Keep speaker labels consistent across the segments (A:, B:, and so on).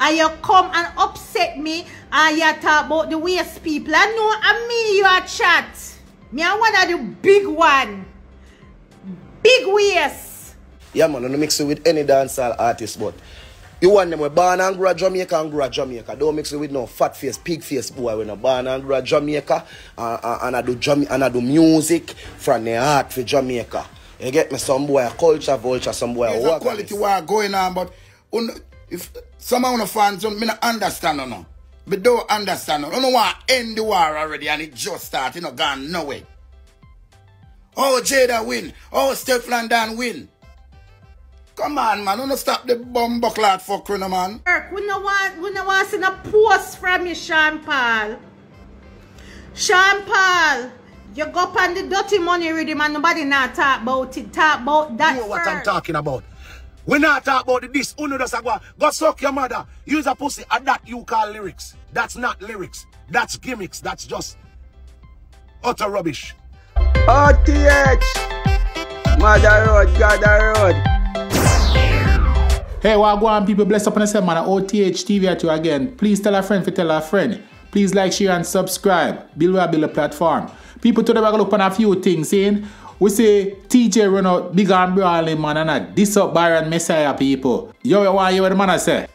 A: and you come and upset me and you talk about the waste people. I know I'm me you are chat. Me I one of the big one. Big waste.
B: Yeah, man, don't mix it with any dancehall artist, but you want them we born and grow Jamaica and grow Jamaica. Don't mix it with no fat face, pig face boy when I born and grow Jamaica uh, uh, and I do Jam and I do music from the heart for Jamaica. You get me some boy culture vulture, some boy
C: There's
B: a
C: a quality war going on, but un, if some of the fans don't me not understand no, no. But don't understand no. You don't want to end the war already and it just start, you know, gone nowhere. Oh, Jada win. Oh, Stefflon Don win. Come on, man. Don't stop the bum buckler fuck, you know, man.
A: Kirk, we no want we no want see no post from you, Sean Paul. Sean Paul, you go up on the dirty money rhythm man. nobody not talk about it. Talk about that You
D: know what I'm talking about. We not talk about the this. Uno does a go, go suck your mother. Use a pussy. And that you call lyrics. That's not lyrics. That's gimmicks. That's just utter rubbish.
E: OTH. Mother Road, God Road.
F: Hey, what go on, people? Bless up on yourself, man. OTH TV at you again. Please tell a friend to tell a friend. Please like, share, and subscribe. Build a build a platform. People today we're gonna look on a few things, saying we say Teejay run out big and brawling, man, and a diss up Byron Messia people. Yo, you want you what the man I say?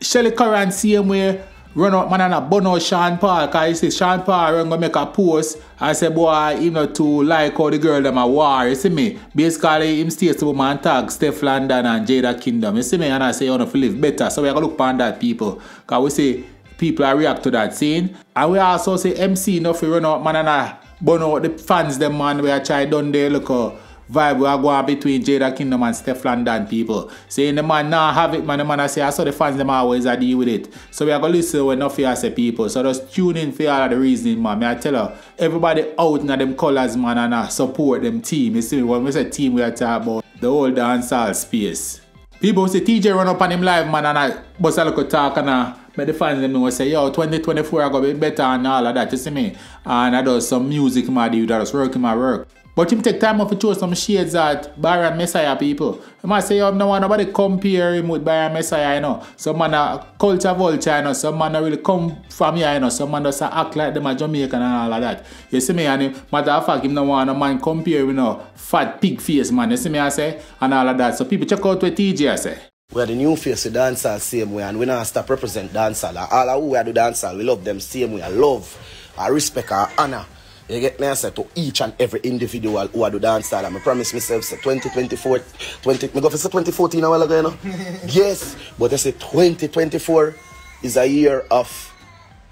F: Shelly Curran same way run out man and a bun out Sean Paul cause he say Sean Paul run go make a post. And say boy him not too like how the girl them a war you see me? Basically him states the woman tag Stefflon Don and Jada Kingdom you see me? And I say you want to live better. So we are gonna look on that people. Cause we say people are react to that scene. And we also say MC enough to run out man and a bun out the fans them man we are try done there look uh, vibe we are going between Jada Kingdom and Stefflon Don people. Saying the man now have it, man. The man I say, I saw the fans them always a deal with it. So we are going to listen when enough I say people. So just tune in for all of the reasoning, man. Me I tell her, everybody out in them colours, man, and uh, support them team. You see when we say team, we are talking about the whole dancehall space. People say Teejay run up on him live, man, and I bust a little talk and uh, make the fans them know say, yo, 2024 I gonna be better and all of that, you see me? And I do some music my do that is work in my work. But him take time off to show some shades at Byron Messia people. I might say, yo, no want nobody compare him with Byron Messia, you know. Some man a culture vulture, you know. Some man a really come from here, you know. Some man just a act like them a Jamaican and all of that. You see me? And him, matter of fact, him no want no man compare, you know, fat pig face man. You see me? I say, and all of that. So people check out what Teejay I say.
B: We are the new face of dancehall same way and we not stop represent dancehall. And all of who we are do dancehall, we love them same way. I love, I respect, I honor. You get me? I say to each and every individual who are do dancehall. And I promise myself say 2024, 20, me go for say 2014 a while ago, you know? yes, but I say 2024 is a year of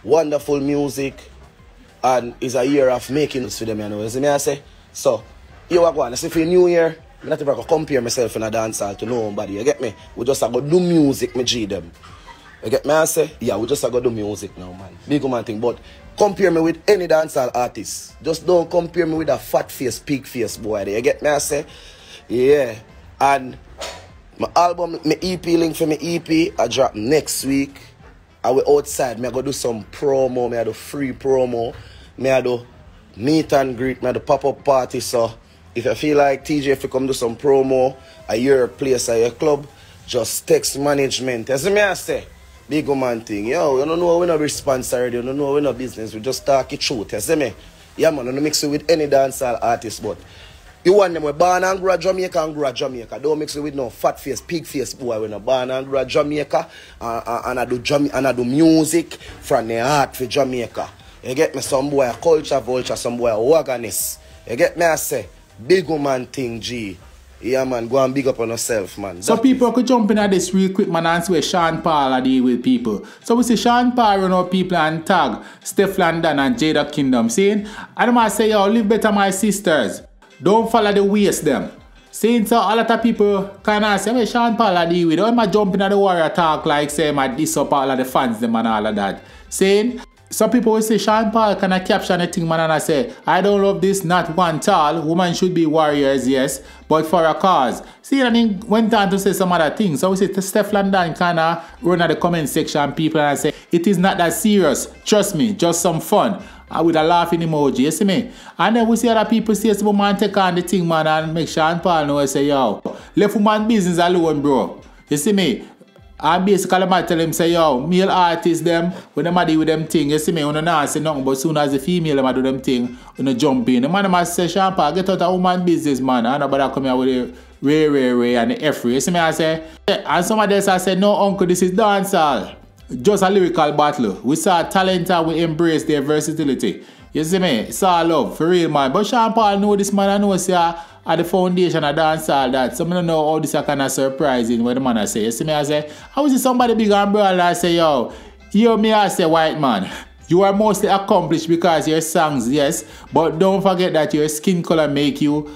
B: wonderful music and is a year of making us for them, you know. You see me? I say, so, you are going, I say for new year, I'm not ever compare myself in a dancehall to nobody, you get me? We just go do music, me G them. You get me? I say, yeah, we just go do music now, man. Big man thing, but compare me with any dancehall artist. Just don't compare me with a fat face, pig face boy. You get me? I say, yeah. And my album, my EP link for my EP, I drop next week. I will outside. Me I go do some promo. Me I do free promo. Me I do meet and greet. Me I do pop up party. So if you feel like Teejay, if you come do some promo at your place at your club, just text management. As me I say, big man thing. Yo, you don't know we no response already. You don't know we're not business. We just talk it truth. You see me? Yeah man, I don't mix it with any dancehall artist, but you want them we born and grow Jamaica and grow Jamaica. Don't mix it with no fat face, pig face boy. When I born and grow Jamaica uh, uh, and I do Jam- and I do music from the heart for Jamaica. You get me? Some boy culture vulture, some boy organist. You get me? I say big woman thing, G. Yeah man, go and big up on yourself, man.
F: So
B: That
F: people could jump in at this real quick, man, and see where Sean Paul are deal with people. So we see Sean Paul run out people and tag Stefflon Don and Jada Kingdom, saying, I don't want to say, yo, live better, my sisters. Don't follow the waste them. Saying so a lot of people kind of say, well, Sean Paul are deal with. Don't am jumping at the warrior talk like say, my diss up all of the fans them and all of that. Saying, some people will say Sean Paul kind of caption a thing, man, and I say, I don't love this, not one tall. Women should be warriors, yes, but for a cause. See, and he went on to say some other things. So we say Stefflon Don kind of run at the comment section, people, and I say, it is not that serious. Trust me, just some fun. And with a laughing emoji, you see me? And then we see other people say, some man take on the thing, man, and make Sean Paul know, say, yo, left woman business alone, bro. You see me? And basically, I tell him, say, yo, male artists, them, when them a do with them thing, you see me, you know, not say nothing, but soon as the female them a do them thing, you know, jump in. The man must say, Sean Paul, get out of woman business, man. I know about come here with the Ray, Ray, Ray, and the F-Ray. You see me, I say, and somebody else I say, no, uncle, this is dancehall. Just a lyrical battle. We saw talent and we embrace their versatility. You see me? It's all love, for real, man. But Sean Paul know this man, I know, say, at the foundation of dancehall that some don't know how this is kind of surprising what the man I say. You see me, I say, how is it somebody big and brother I say, yo, you me I say, white man. You are mostly accomplished because your songs, yes, but don't forget that your skin color make you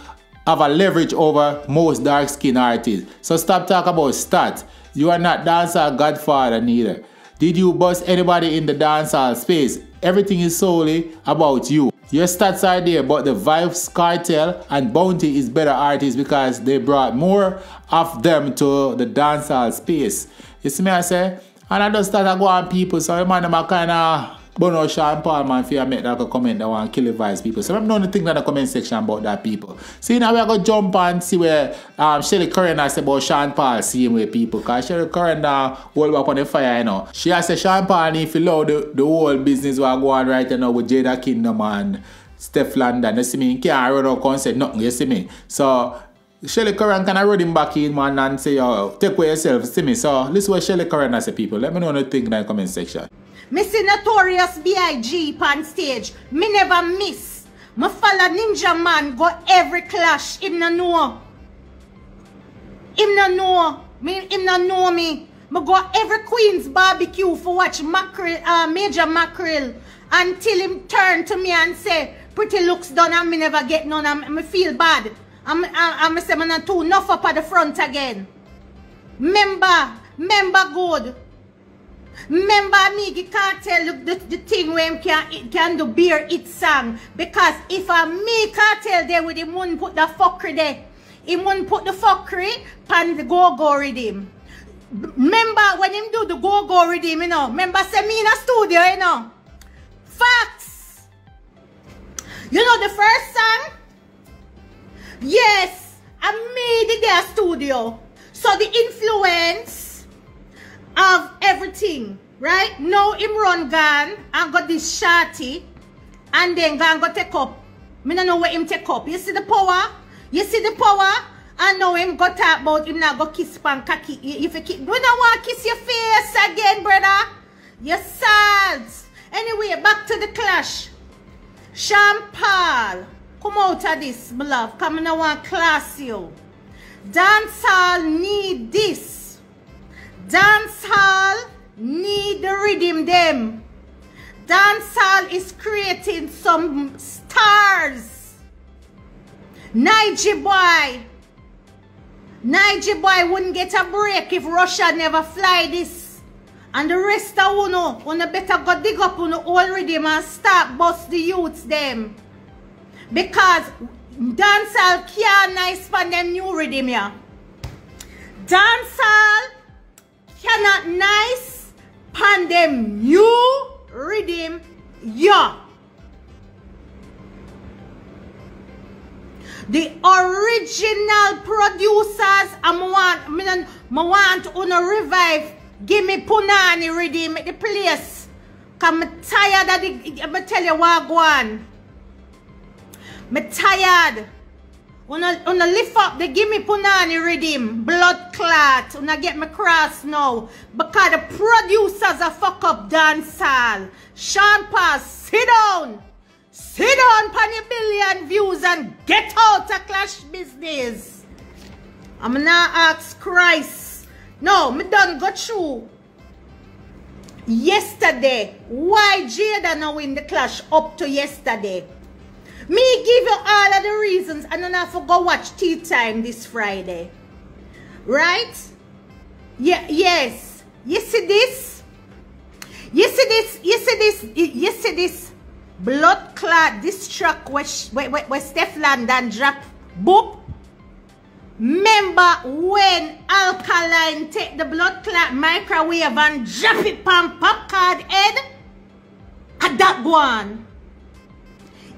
F: have a leverage over most dark skin artists. So stop talking about stats. You are not dancer godfather neither. Did you bust anybody in the dancehall space? Everything is solely about you. Your stats are there, but the Vybz Kartel and Bounty is better artists because they brought more of them to the dancehall space. You see me I say? And I just start to go on people, so man, I'm kind of but no Sean Paul man fear make that comment that want to kill advise people. So I'm not think in the comment section about that people. See now we are gonna jump and see where um Shelly Curran has about Sean Paul seeing where people cause Shelly Curran now hold up on the fire, you know. She has said Sean Paul need to love the, the whole business what go on right you now with Jada Kingdom and Stefflon Don. You see me? Can't run out concert, nothing, you see me? So Shelly Curran can I run him back in man and say, yo, take away yourself, see me. So listen what Shelly Curran has say people. Let me know what you think in the comment section.
A: Me Notorious B.I.G. on stage. Me never miss. Me follow Ninja Man go every clash. Him no know. Him no know. Me, him no know me. Me go every Queen's barbecue for watch mackerel, uh, Major Mackerel until him turn to me and say, pretty looks done and me never get none and me feel bad. I'm, I'm, I'm say me not too enough up at the front again. Member, member good. Remember me can't tell the, the thing where can, can do beer it song. Because if a me Kartel there with him wouldn't put the fuckery there. He wouldn't put the fuckery pan the go-go rhythm. Remember when him do the go-go rhythm, you know. Remember say me in a studio, you know. Facts. You know the first song? Yes, I made it there studio. So the influence of everything, right? Now him run gun and got this shorty and then gun go take up. Me don't know where him take up. You see the power? You see the power? And now him go talk about him not go kiss pan cocky. If you kiss, we don't want to kiss your face again, brother. You sad. Anyway, back to the clash. Sean Paul, come out of this, my love. Come in, I want class you. Dancehall need this. Dancehall need the rhythm them. Dancehall is creating some stars. Nigy Boy. Nigy Boy wouldn't get a break if Russia never fly this. And the rest of uno, uno better go dig up uno rhythm and start bust the youths them. Because dancehall can't nice for them new rhythm yeah. Dancehall cannot nice pan them new rhythm yeah. The original producers, I want, I want to revive. Give me Punani at the place. I'm tired of the, I'm tell you what go on. I'm tired. Una, una lift up the gimme punani rhythm, blood clot. Una get me cross now. Because the producers are fuck up dancehall. Sean Paul, sit down. Sit down pan billion views and get out of clash business. I'm not ask Christ. No, me done got you. Yesterday, why Jada now in the clash up to yesterday? Me give you all of the reasons and then I go watch Tea Time this Friday. Right? Yeah, yes. You see this? You see this? You see this? You see this? Blood clot, this truck where, where, where, Stefflon Don drop. Boop. Remember when alkaline take the blood clot microwave and drop it on Popcaan head? At that one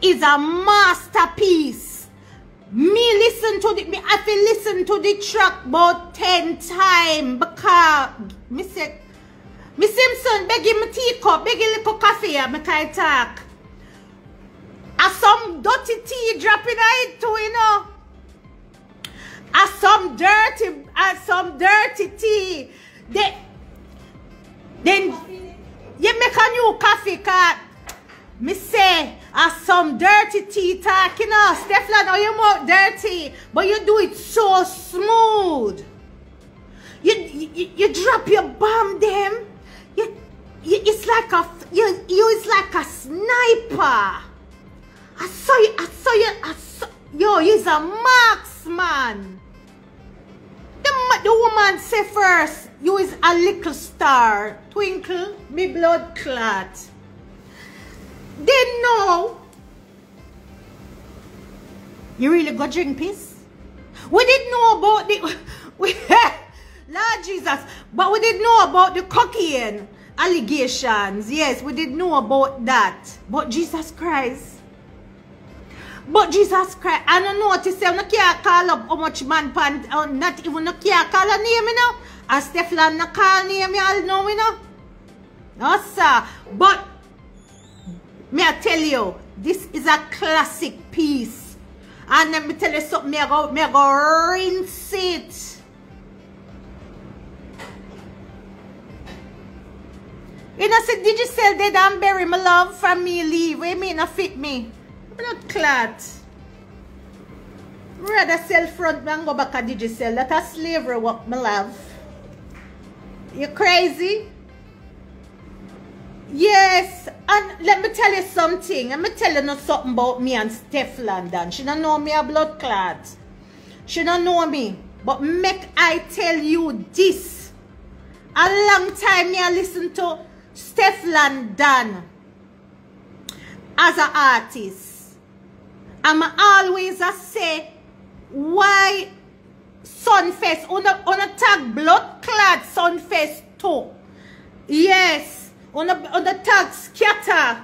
A: is a masterpiece. Me listen to the me I feel listen to the track about ten time because me say me Simpson beg him teacup, beg him little coffee, me can talk. A some dirty tea dropping it too, you know. A some dirty, a some dirty tea. They, then you make a new coffee card. Me say, a some dirty tea talk, you know. Stefan, oh, you more dirty, but you do it so smooth. You, you, you drop your bomb them. You, you, it's like a, you, you is like a sniper. I saw you, I saw you, I saw, yo, you's a marksman. The, the woman say first, you is a little star. Twinkle, me blood clot. They know. You really go drink piss? We didn't know about the, we, Lord Jesus, but we didn't know about the cocaine allegations. Yes, we didn't know about that. But Jesus Christ, but Jesus Christ, I don't know what to say. I can't call up how much man pan, uh, not even no can't call a name, you know. And Stefan no call name, you all know, you know. No, sir. But, me I tell you, this is a classic piece. And let me tell you something, me I go, me I go rinse it. You know, say, did you sell dead and bury my love from me leave? What you mean, a fit me? Blood clot. Rather sell front than go back a digicel. That a slavery work, my love. You crazy? Yes, and let me tell you something. Let me tell you something about me and Stefflon Don. She don't know me a blood clot. She don't know me. But make I tell you this. A long time me I listen to Stefflon Don as an artist. I'm always a say why Sumfest on a, on a tag blood clad Sumfest too. Yes, on a, on the tag scatter.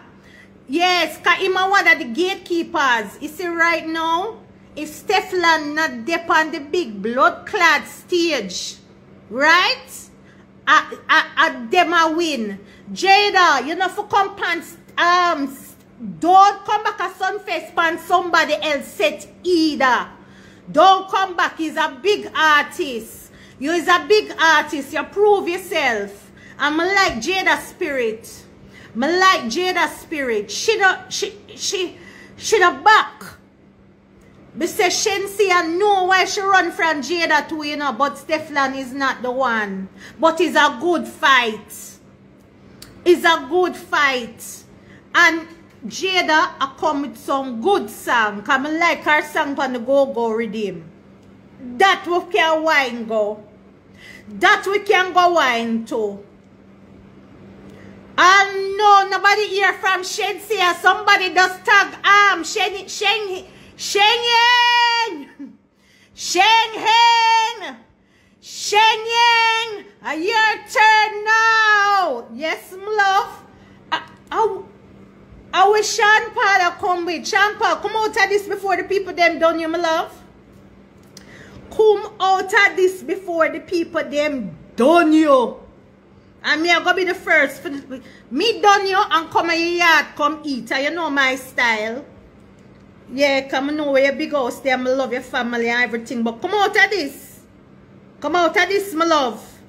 A: Yes, cause him a one of the gatekeepers. You see right now, if Stefan not dep on the big blood clad stage, right? I, I, a win. Jada, you know for come pants, um, don't come back a Sumfest pan somebody else set either. Don't come back. He's a big artist. You is a big artist. You prove yourself. I'm like Jada Spirit. Me like Jada Spirit. She not she she she not back. Me say Shenseea and know why she run from Jada too, you know, but Stefan is not the one. But it's a good fight. It's a good fight. And Jada I come with some good song. I like her song on the go-go rhythm. That we can wine go. That we can go wine to. And no, nobody hear from Shenseea. Uh, somebody does tag arm. Shen, Shen, Shen, Shen, Shen, Shen, uh, your turn now. Yes, love. I, I, I wish Sean Paul come with. Sean Paul, come out of this before the people them done you, my love. Come out of this before the people them done you. And me I go be the first me done you and come in your yard, come eat. You know my style. Yeah, come know where your big house there. I love your family and everything. But come out of this. Come out of this, my love.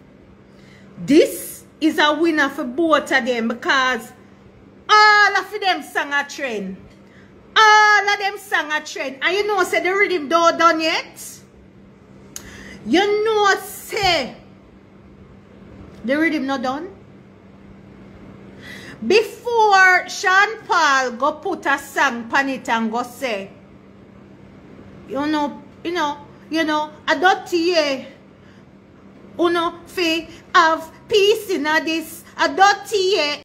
A: This is a winner for both of them because all of them sang a trend. All of them sang a trend. And you know, say the rhythm don't done yet. You know, say the rhythm not done. Before Sean Paul go put a song pan it and go say, you know, you know, you know, hear, you know, fi have peace in this, hear.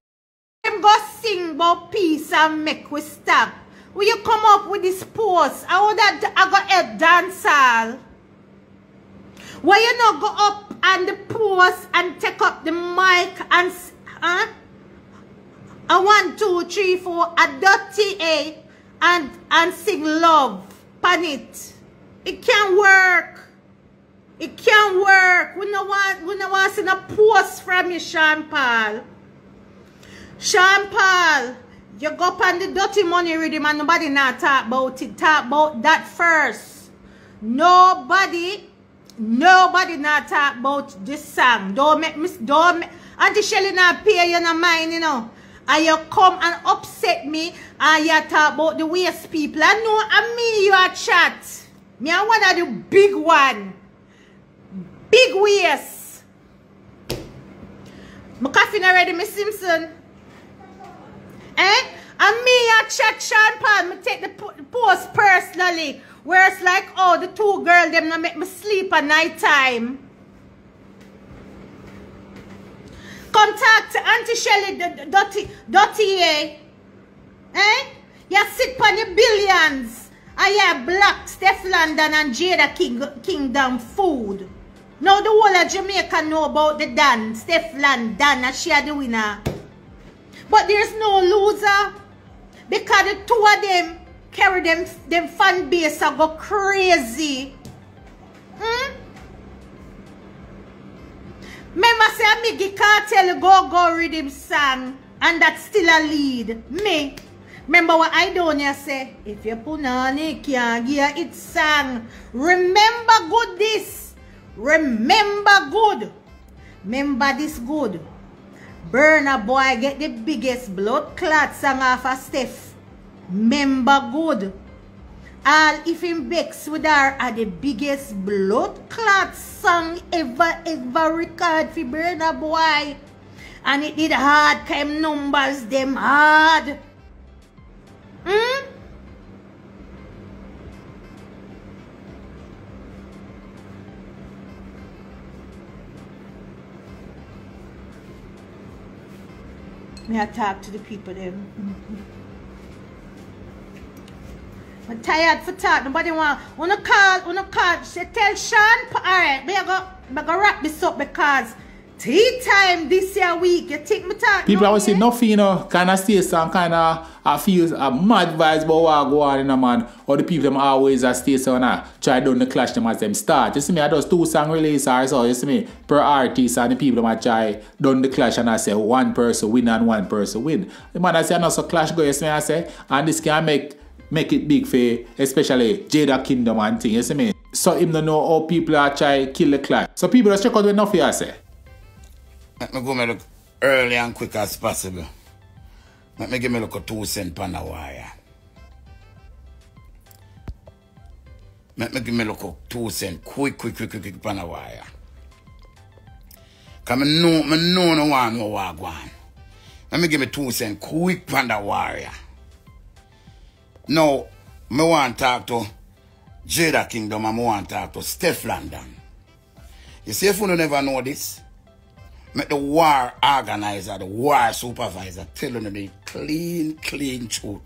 A: Them go sing about peace and make we stop. Will you come up with this post? I would have I got a dancehall. Why you not go up and the post and take up the mic and huh? A one, two, three, four, a dirty A and and sing love. Pan it. It can't work. It can't work. We no want we no want see no post from you, Sean Paul. Sean Paul, you go up on the dirty money rhythm and nobody not talk about it. Talk about that first. Nobody, nobody not talk about this song. Don't make me, don't make, Auntie Shelly not pay you no mind, you know. And you come and upset me and you talk about the waste people. I know and me you a chat. Me I one of the big one. Big waste. My coffee not ready, Miss Simpson. Eh? And me a chat Sean Paul, me take the post personally. Where it's like, oh, the two girls them not make me sleep at night time. Contact Auntie Shelly Dottie Dottie eh? Eh? You sit on the billions. And you black Stefflon Don and Jada King, Kingdom food. Now the whole of Jamaica know about the Dan, Stefflon Don, and she are the winner. But there's no loser. Because the two of them carry them, them fan base and go crazy. Hmm? Remember say Miggy Cartel go go rhythm song and that still a lead. Me. Remember what I done you say? If you put on it, can't give it song. Remember good this. Remember good. Remember this good. Burna Boy get the biggest blood clot song off of Steph. Remember good. All if him vex with her are the biggest blood clot song ever ever record for Burna Boy. And it did hard came numbers them hard. Hmm? Me I talk to the people them. I'm tired for talk. Nobody want. Wanna call? Wanna call? Say tell Sean. All right, me go. Me go wrap this up because tea time this year week. You take me talk?
F: People
A: no
F: always say nothing, you know, kind of stay some kind of I feel a mad vibes about what go on in a man. Or the people them always a stay so and try down the clash them as them start. You see me, I does two song release or so, you see me, per artist and the people them a try down the clash and I say one person win and one person win. The man I say I know so clash go, you see me, I say, and this can make make it big for especially Jada Kingdom and thing, you see me. So him don't know how people are try kill the clash. So people just check out enough I say.
C: Let me go me look early and quick as possible. Let me give me look a two cent pan a wire. Let me give me look a two cent quick, quick, quick, quick, quick pan a wire. Cause me know, me know no one go on. Let me give me two cent quick pan a wire. Now, me want to talk to Jada Kingdom and me want to talk to Stefflon Don. You see if you never know this, Make the war organizer, the war supervisor telling them the clean, clean truth.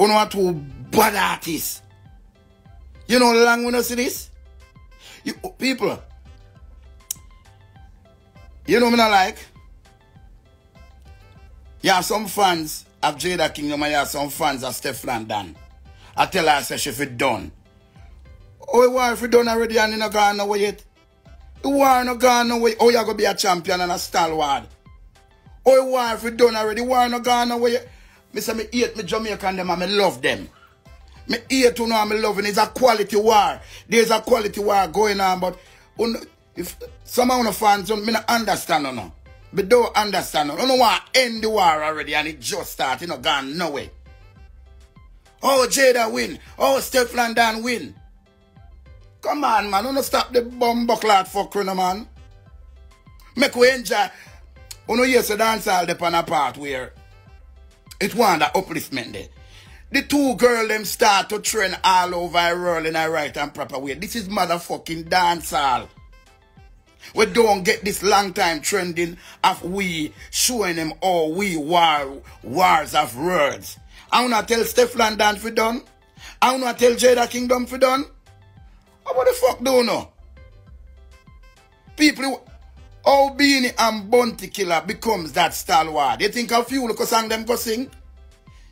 C: You know two bad artists? You know long we not see this? You, people, you know me not like? You have some fans of Jada Kingdom you have some fans of Stefflon Don. I tell her, I say she fit done. Oh, why if you done already and you not gone nowhere yet? The war no gone away. Oh, you're gonna be a champion and a stalwart. Oh, war if you done already. War no gone away. Me say me hate me Jamaican them and me love them. Me hate to know and me love it. It's a quality war. There's a quality war going on, but if some of the fans don't me not understand no, no. But don't understand no. You know want end the war already and it just start. You know gone nowhere. Oh, Jada win. Oh, Stefflon Don win. Come on, man. Don't stop the bum buckler fuck no man. Make we enjoy. Oh, you know, yes, a dance all the a part where it want the upliftment there. The two girl them start to trend all over the world in a right and proper way. This is motherfucking dancehall. We don't get this long time trending of we showing them all we war wars of words. I wanna tell Stefflon Don for done. I wanna tell Jada Kingdom for done. Oh, what the fuck do you know? People, how Beenie and Bounty Killer becomes that stalwart. They think a few look song them go sing?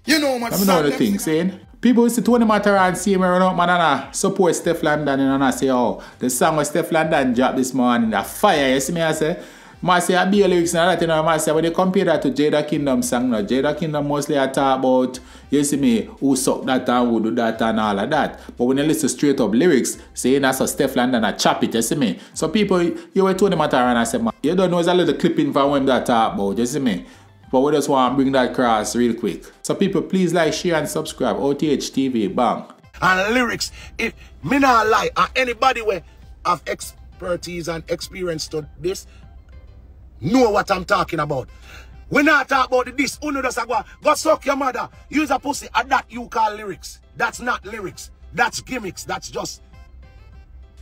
C: You know what
F: me know the thing, saying People used to Tony and see me run up man and uh, support Stefflon Don and I say, oh, the song of Stefflon Don dropped this morning, the fire, you see me I say? I say I be lyrics and that you know I say when they compare that to Jada Kingdom song now, Jada Kingdom mostly I talk about you see me who suck that and who do that and all of that. But when you listen straight up lyrics, saying that's a Stefflon Don I chop it, you see me. So people you were Tony Matterhorn I say man, you don't know it's a little clipping from when that talk about, you see me. But we just want to bring that across real quick. So people, please like, share and subscribe. OTH TV, bang.
D: And lyrics, if me not lie, and anybody where have expertise and experience to this, know what I'm talking about. We not talk about this. Uno does go, go suck your mother. Use a pussy. And that you call lyrics. That's not lyrics. That's gimmicks. That's just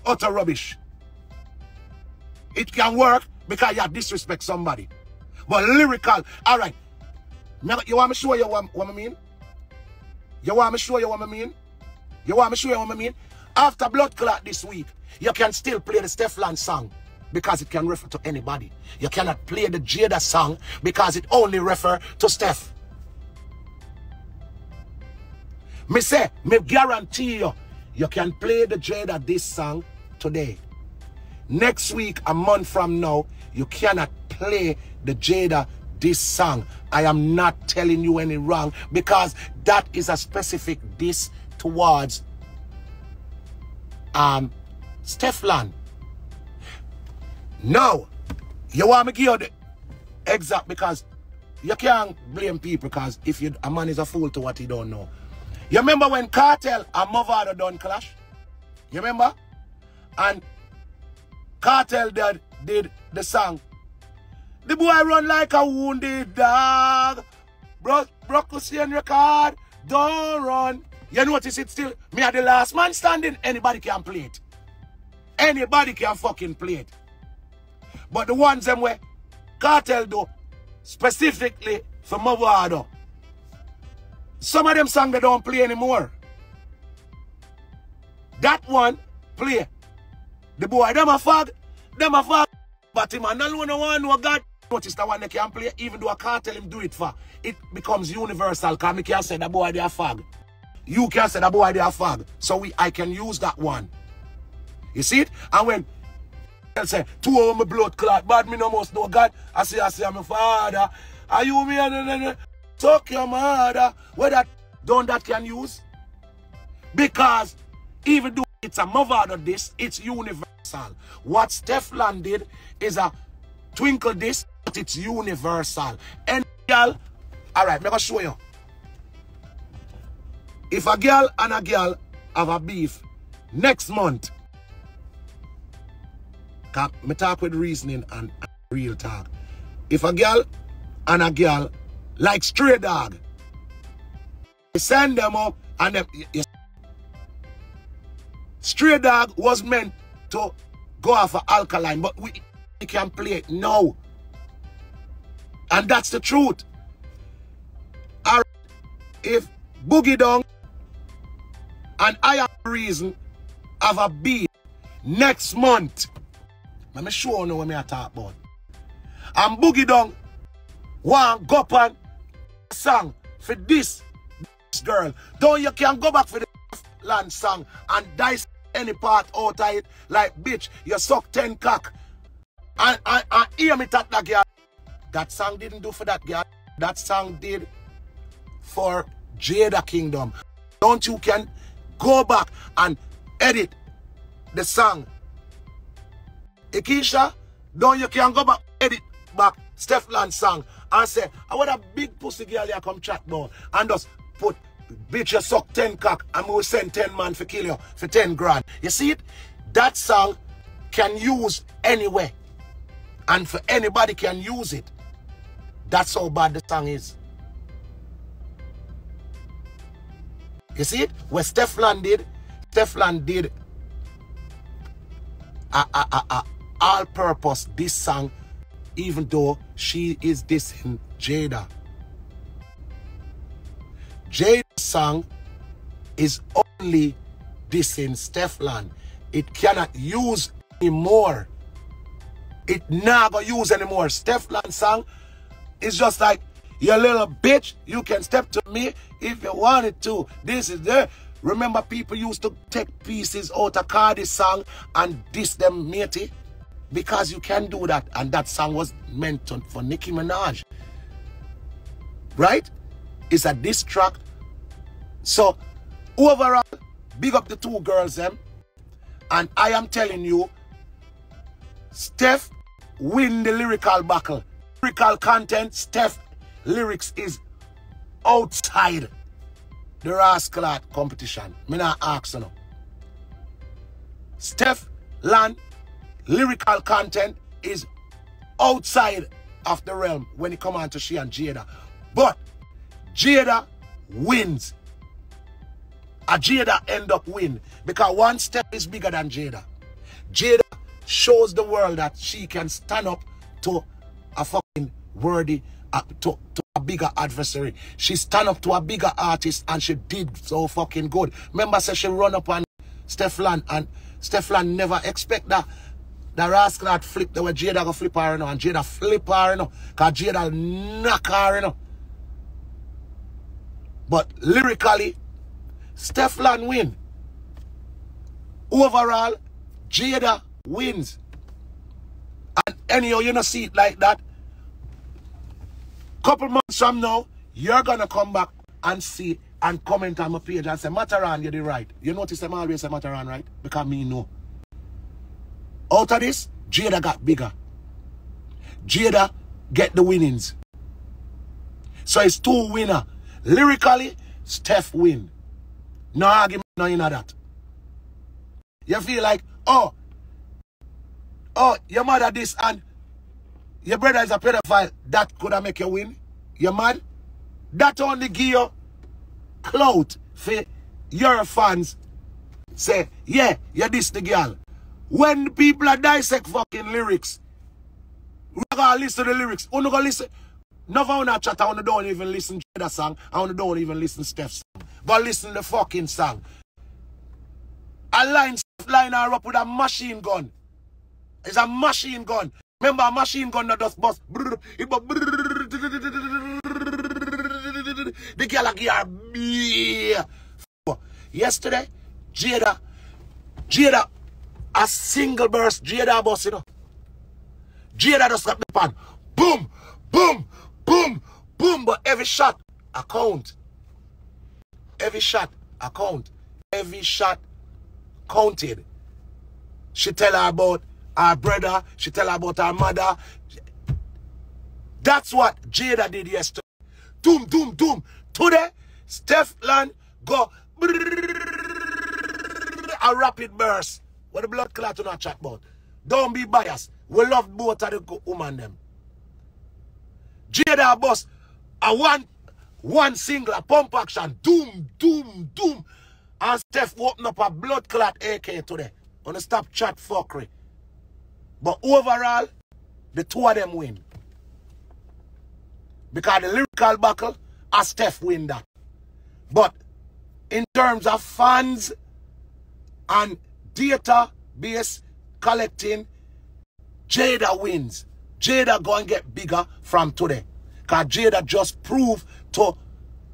D: utter rubbish. It can work because you disrespect somebody. But lyrical, all right. You want me to show you what, what I mean? You want me to show you what I mean? You want me to show you what I mean? After blood clot this week, you can still play the Stefflon song because it can refer to anybody. You cannot play the Jada song because it only refer to Steph. Me say, me guarantee you, you can play the Jada this song today. Next week, a month from now, you cannot play the Jada this song. I am not telling you any wrong because that is a specific diss towards um Stefflon. No, you want me give the exact because you can't blame people because if you a man is a fool to what he don't know. You remember when Kartel and Mavado done clash? You remember? And Kartel did, did the song the boy run like a wounded dog. Bro, Brocklesian record, don't run. You notice it still, me are the last man standing, anybody can play it. Anybody can fucking play it. But the ones them where Kartel do, specifically for Mavado, some of them songs they don't play anymore. That one, play. The boy, them a fag, them a fag. But him and alone no one know God notice that one they can play, even though I can't tell him do it for. It becomes universal because me can say that boy they a fag. You can say that boy they a fag. So we I can use that one. You see it? And when I say, two of my blood clot, bad me no must know God. I say, I say, I'm a father. Are you me? Talk your mother. Where that done that can use? Because even though it's a mother of this, it's universal. What Stefflon did is a twinkle this but it's universal. And girl, all right, going to show you. If a girl and a girl have a beef next month, me talk with reasoning and real talk. If a girl and a girl like stray dog, you send them up and them, you, you, stray dog was meant to go of alkaline, but we, we can play it now. And that's the truth. If Boogie Down and I have reason have a beat next month, let me show you what me talk about. And Boogie Down want go up and song for this, this girl. Don't you can go back for the land song and dice any part out of it like bitch you suck 10 cock and, and, and hear me talk that girl that song didn't do for that girl. That song did for Jada Kingdom. Don't you can go back and edit the song. Ikisha, don't you can go back, edit back Stefflon song and say, I want a big pussy girl here come chat about and just put bitch you suck 10 cock and we will send 10 man for kill you for 10 grand. You see it? That song can use anywhere. And for anybody can use it. That's how bad the song is. You see it? What Stefflon did, Stefflon did a, a, a, a all-purpose this song, even though she is dissing Jada. Jada's song is only dissing Stefflon. It cannot use anymore. It never use anymore. Stefflon song it's just like You little bitch, you can step to me if you wanted to. This is there. Remember people used to take pieces out of Cardi song and diss them matey? Because you can do that. And that song was meant to, for Nicki Minaj. Right? It's a diss track. So overall, big up the two girls them. And I am telling you, Steph win the lyrical battle. Lyrical content, Steph lyrics is outside the rascal competition. Me not ask you Steph Land lyrical content is outside of the realm when it come on to she and Jada. But Jada wins. A Jada end up win because one step is bigger than Jada. Jada shows the world that she can stand up to a fucking worthy, uh, to, to a bigger adversary. She stand up to a bigger artist and she did so fucking good. Remember, say she run up on Stefflon and Stefflon never expect that. The rascal that flip the way Jada go flip her, you know, and Jada flip her, you know, because Jada knock her, you know. But lyrically, Stefflon win. Overall, Jada wins. And anyhow, you don't see it like that. Couple months from now, you're gonna come back and see and comment on my page and say, Matterhorn, you did right. You notice I'm always say Matterhorn, right? Because me know. Out of this, Jada got bigger. Jada get the winnings. So it's two winner. Lyrically, Steph win. No argument, no in that. You feel like, oh, oh, your mother this and your brother is a pedophile. That could have make you win. You mad? That only give you clout for your fans. Say, yeah, you're this the girl. When people are dissect fucking lyrics, we're gonna listen to the lyrics. We're gonna listen. Never wanna chat, I wanna don't even listen to the song. I wanna don't even listen to Steph's song. But listen to the fucking song. A line line her up with a machine gun. It's a machine gun. Remember a machine gun that does bust. The girl give her Yesterday, Jada, Jada, a single burst, Jada bust, you know. Jada just got the pan. Boom, boom, boom, boom. But every shot, account. Every shot, account. Every shot counted. She tell her about her brother. She tell her about her mother. That's what Jada did yesterday. Doom, doom, doom. Today, Stefflon go a rapid burst. What the blood clot to not chat about. Don't be biased. We love both of the them. Jada boss a one one single a pump action. Doom, doom, doom. And Steph open up a blood clot AK today. Gonna stop chat fuckery. But overall, the two of them win. Because the lyrical battle, a Steph win that. But in terms of fans and data database collecting, Jada wins. Jada go and get bigger from today. Because Jada just proved to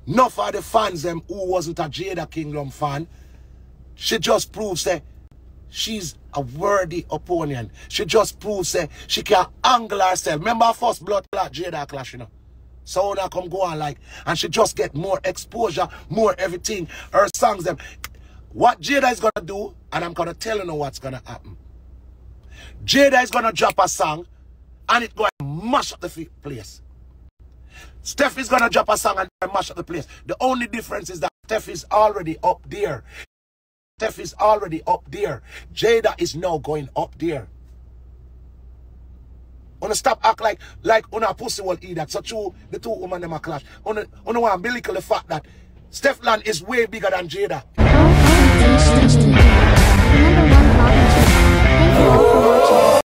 D: enough of the fans them who wasn't a Jada Kingdom fan. She just proves that she's a worthy opponent. She just proves that she can angle herself. Remember first blood clot Jada clash, you know? So now come go on like, and she just get more exposure, more everything. Her songs, them. What Jada is gonna do, and I'm gonna tell you know what's gonna happen. Jada is gonna drop a song, and it gonna mash up the place. Steph is gonna drop a song and mash up the place. The only difference is that Steph is already up there. Steph is already up there. Jada is now going up there. Wanna stop act like like on a pussy will eat that. So two the two women them a clash. Wanna wanna want belittle the fact that Stefflon is way bigger than Jada.